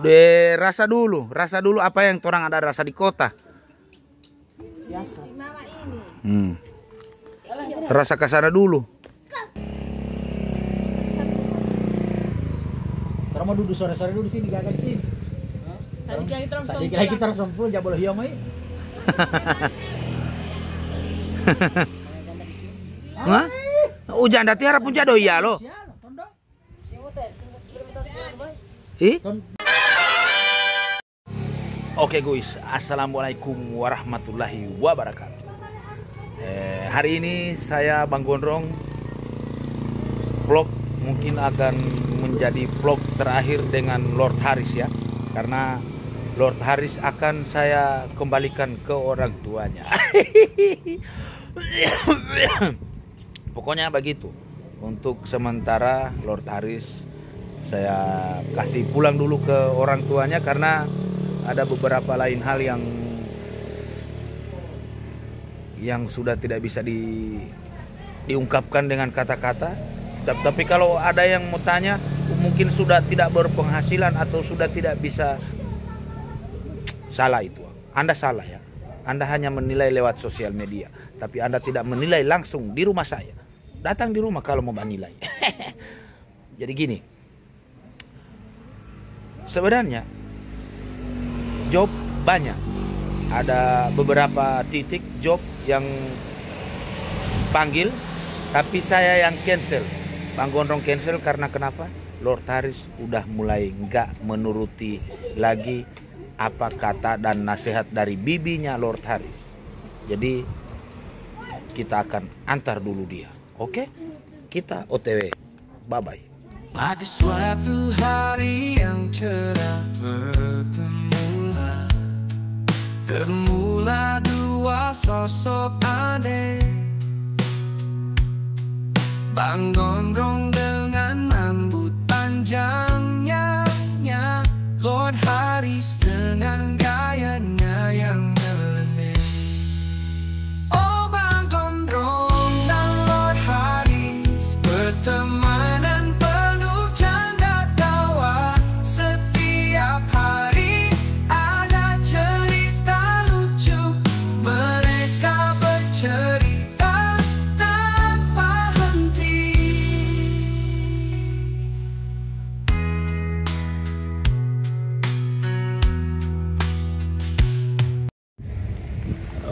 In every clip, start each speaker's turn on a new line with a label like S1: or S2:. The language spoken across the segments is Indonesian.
S1: De rasa dulu, rasa dulu apa yang orang ada rasa di kota.
S2: Biasa.
S1: Hmm. Rasa ke sana dulu.
S2: Orang mau duduk sore-sore duduk sini, gak di sini.
S3: Tadi kira kita
S2: Tadi kira kita harus sempul, boleh hiam ai.
S1: Hah? Hujan dati harap pun jado iya lo. Ih? Oke guys, assalamualaikum warahmatullahi wabarakatuh. Eh, hari ini saya Bang Gondrong vlog mungkin akan menjadi vlog terakhir dengan Lord Haris ya, karena Lord Haris akan saya kembalikan ke orang tuanya. Pokoknya begitu. Untuk sementara Lord Haris saya kasih pulang dulu ke orang tuanya karena ada beberapa lain hal yang yang sudah tidak bisa di diungkapkan dengan kata-kata. Ta- Tapi kalau ada yang mau tanya, mungkin sudah tidak berpenghasilan atau sudah tidak bisa salah itu. Anda salah ya. Anda hanya menilai lewat sosial media, tapi Anda tidak menilai langsung di rumah saya. Datang di rumah kalau mau menilai. Jadi gini. Sebenarnya job banyak. Ada beberapa titik job yang panggil tapi saya yang cancel. Bang Gondrong cancel karena kenapa? Lord Haris udah mulai nggak menuruti lagi apa kata dan nasihat dari bibinya Lord Haris. Jadi kita akan antar dulu dia. Oke? Kita OTW. Bye bye.
S4: Pada suatu hari yang cerah bertemulah Bermula dua sosok aneh Bang Gondrong dengan rambut panjangnya nya. Lord Haris dengan gayanya yang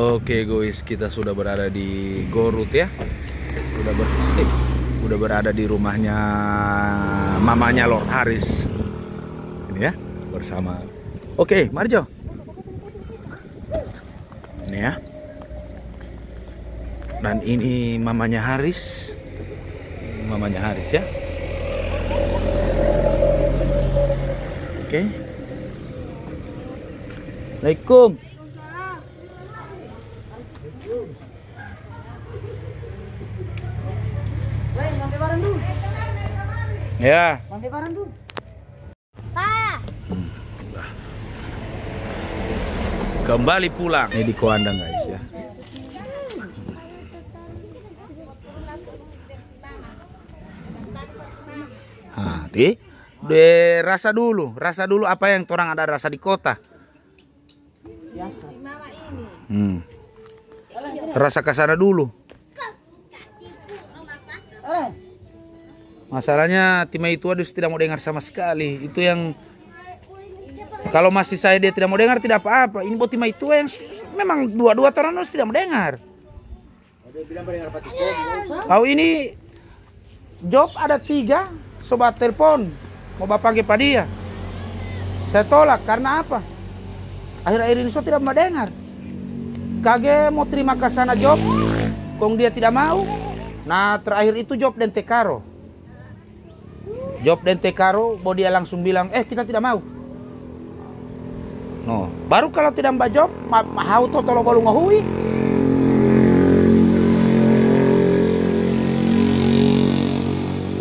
S1: Oke guys, kita sudah berada di Gorut ya. Sudah ber eh, berada di rumahnya mamanya Lord Haris. Ini ya, bersama. Oke, Marjo. Ini ya. Dan ini mamanya Haris. Mamanya Haris ya. Oke. Assalamualaikum. Ya.
S2: Dulu.
S1: kembali pulang ini di Koandang guys ya Hati, de rasa dulu, rasa dulu apa yang orang ada rasa di kota.
S2: Biasa.
S1: Hmm. Rasa ke sana dulu. Masalahnya tim itu adus tidak mau dengar sama sekali. Itu yang kalau masih saya dia tidak mau dengar tidak apa-apa. Ini buat tim itu yang memang dua-dua orang harus tidak mau dengar. Tahu ini job ada tiga, sobat telepon mau bapak Pak dia. Saya tolak karena apa? Akhir-akhir ini saya tidak mau dengar. Kage mau terima ke sana job, kong dia tidak mau. Nah terakhir itu job dan Tekaro. Job dan Tekaro, mau dia langsung bilang, eh kita tidak mau. No, baru kalau tidak mbak job, ma mau to tolong balu ngahui.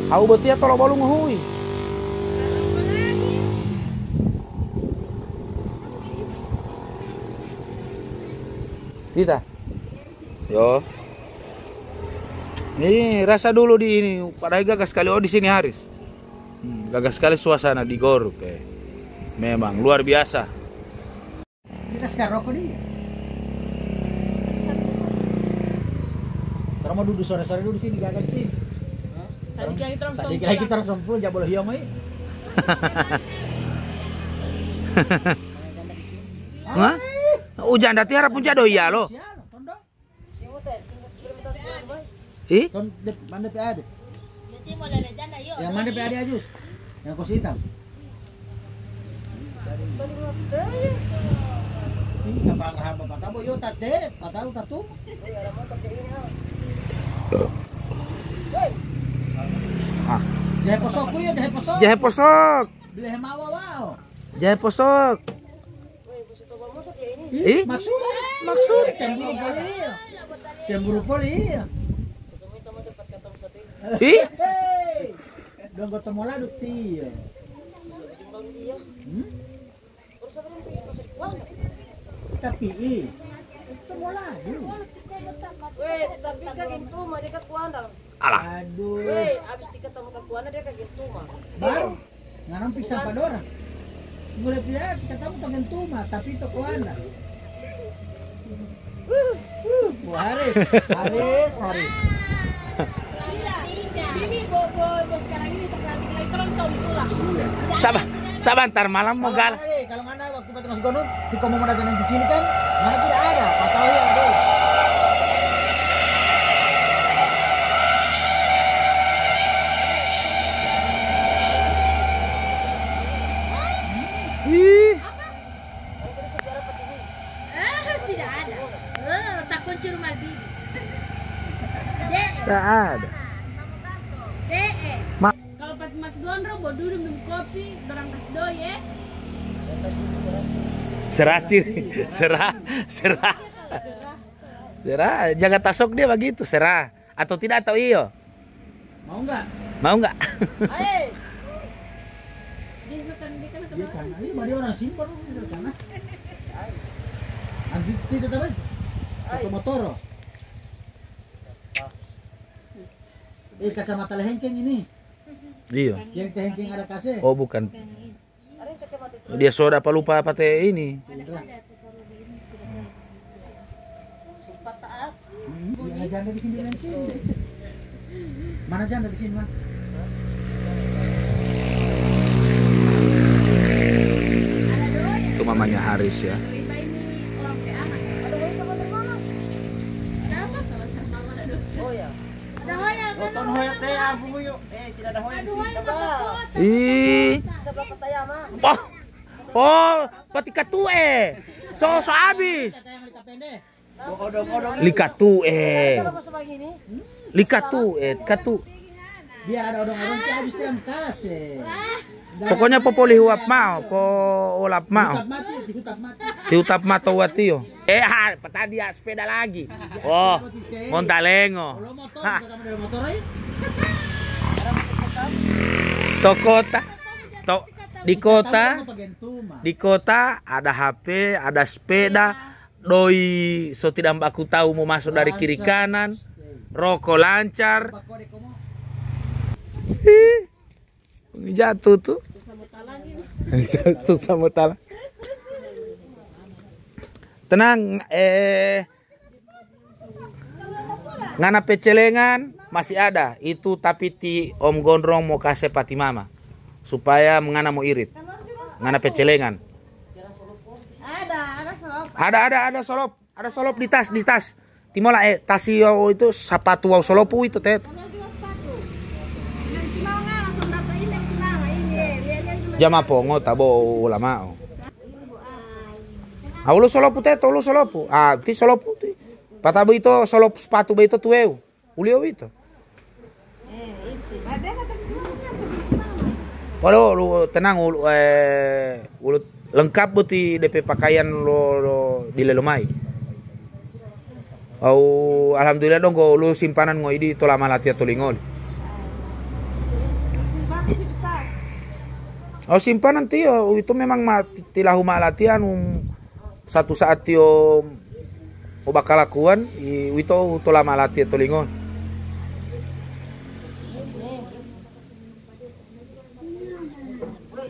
S1: Aku betia tolong balu ngahui. Tita. Yo. Ini rasa dulu di ini. Padahal gagah sekali oh di sini Haris. Gagah sekali suasana di Goruk eh. Memang luar biasa.
S2: Dia kasih rokok. Terus mau duduk sore-sore duduk sini, gak di sini.
S3: Tadi kira kita
S2: Tadi kira kita sempul, jangan boleh hiong euy.
S1: Hah? Hujan dati harap punya doi ya lo. Ih,
S2: Ton mana PAD?
S3: Leyenda yo.
S2: Yang mana PAD Ajus? Yang kos hitam. Ini kapal hamba patabo yo tate, patalo tatu.
S1: Ah.
S2: Jahe posok jahe posok.
S1: jahe posok. Jahe posok. Ih,
S2: Maksud?
S1: Maksud?
S2: Cemburu poli. Cemburu poli.
S1: ih.
S2: Dong ketemu lah dukti. Hmm? Tapi i. Ketemu lagi.
S5: Weh, tapi kagintu mah dia kakuanda.
S1: Alah.
S2: Aduh.
S5: Weh, abis diketemu kakuanda dia kagintu mah.
S2: Baru. Nganam pisang padora. Mulai dia ketemu tangan tuma, tapi anda. Wah, Haris, Haris, Haris.
S3: Ini bobo bos sekarang ini terkali lagi terus pulang.
S1: Sabar, sabar ntar malam mau gal.
S2: Kalau ada, kalau mana waktu Pak Mas Gonut, di mau yang kecil kan, mana tidak ada, ya, deh.
S1: Ih.
S5: Kalau kita sejarah peti ini.
S3: Ah, tidak ada. Eh, bibi.
S1: Tak ada.
S3: de. eh.
S1: Ma-
S3: Gondro mau duduk minum kopi, dorang kas doi ya.
S1: Serah ciri, serah, serah. Serah, jaga tasok dia begitu, serah. Atau tidak atau iyo.
S2: Mau nggak?
S1: Mau nggak?
S3: Dia kan dia kan
S2: kan, ini dia orang simpan, di sana. Kita tahu, satu motor. Eh kacamata lehengkeng ini,
S1: Iyo.
S2: yang lehengkeng ada kasih.
S1: Oh bukan. Dia soda apa lupa apa teh ini.
S2: Janda di sini sini. Mana janda di sini, Mas?
S1: Itu mamanya Haris ya.
S2: Yo. Eh tidak ada.
S1: Ih.
S5: Mah.
S1: Oh. Oh, pati katue. So so habis. Likatu eh.
S5: Begini,
S1: Likatu eh katu.
S2: Biar ada odong-odong teh habis tiang kasih.
S1: Pokoknya popoli huap mau, po olap mau. Tiutap mata watio. Eh, ha, tadi ya sepeda lagi. Oh, Montalengo.
S2: Kalau motor, kita kamu dari motor aja.
S1: Tokota. To, di kota, di kota ada HP, ada sepeda. Doi so tidak aku tahu mau masuk dari kiri kanan. Rokok lancar. Ih, Jatuh tuh. Susah mutala. Tenang, eh ngana pecelengan masih ada. Itu tapi ti Om Gondrong mau kasih pati mama supaya mengana mau irit. Ngana pecelengan.
S3: Ada, ada selop.
S1: Ada ada ada solop, ada solop di tas di tas. Timola eh tasio itu sepatu wow solopu itu teh. Jama pongo tabo lama. Ah, ulo solopu teh, ulo solopu. Ah, ti solopu ti. Patabo itu solop sepatu ba itu tueu. Ulio itu.
S3: ada kata keluarnya sebelum
S1: Waduh, lu tenang ulu, eh, ulu lengkap buti DP pakaian lo, lo di. Au alhamdulillah dong lu simpanan ngo idi to lama latihan tulingol. Oh simpanan tio itu memang mati tilahu ma latihan um, satu saat tio o bakal lakuan i itu to lama latihan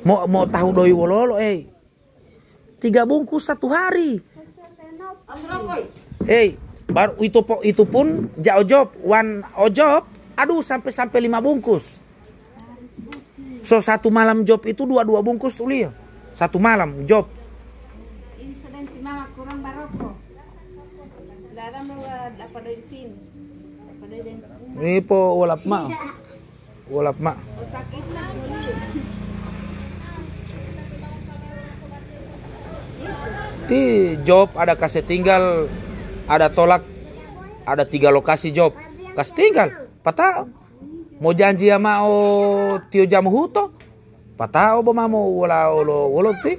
S1: Mau mau tahu doi wololo eh. Tiga bungkus satu hari. Eh, baru itu itu pun ja ojob, one ojob, aduh sampai sampai lima bungkus. So satu malam job itu dua dua bungkus tuh lihat. Satu malam job. Ini po walap ma. Walap ma.
S5: Otak itu dulu.
S1: Ti job ada kasih tinggal, ada tolak, ada tiga lokasi job. Kasih tinggal, patao. Mau janji sama o tio jamu huto, patao ba mamo wala wolo wolo ti.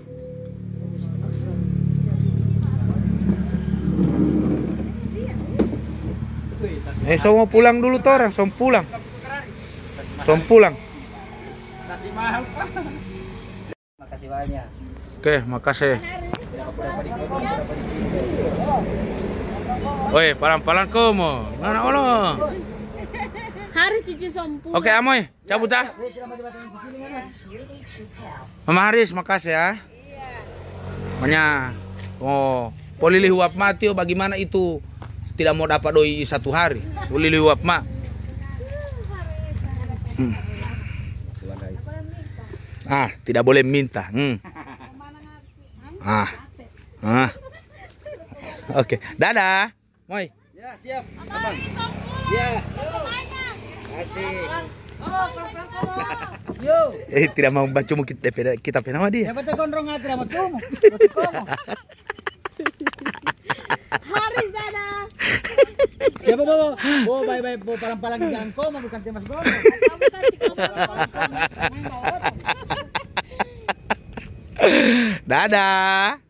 S1: Eh, so mau pulang dulu tuh orang, so pulang. So pulang.
S2: Makasih banyak.
S1: Oke, makasih. Oi, palan-palan komo. Mana ono?
S3: Harus cuci sompu.
S1: Oke, Amoy, cabut ah. Mama Haris, makasih ya. Makanya, oh, polili huap mati, oh, bagaimana itu tidak mau dapat doi satu hari. Polili huap ma. Hmm. Ah, tidak boleh minta. Hmm. Ah, ah. Oke, dadah. Moy.
S2: Ya, siap. Abang. Ya. Asik. Yo.
S1: Eh, tidak mau baca mungkin kita, kita nama dia.
S2: Dapat gondrong hati sama tumu.
S3: Haris dadah.
S2: Ya, bo, bo, bo. Bo, bye, bye, bo, palang-palang jangan koma, bukan timas gondrong.
S1: Dadah.